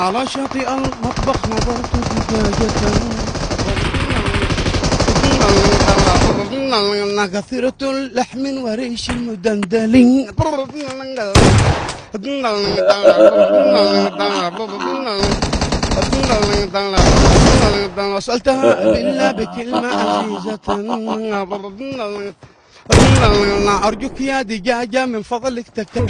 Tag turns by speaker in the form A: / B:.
A: على شاطئ المطبخ نظرت دجاجة كثيرة اللحم وريش مدندل وسألتها بالله بكلمة عزيزة أرجوك يا دجاجة من فضلك تكلم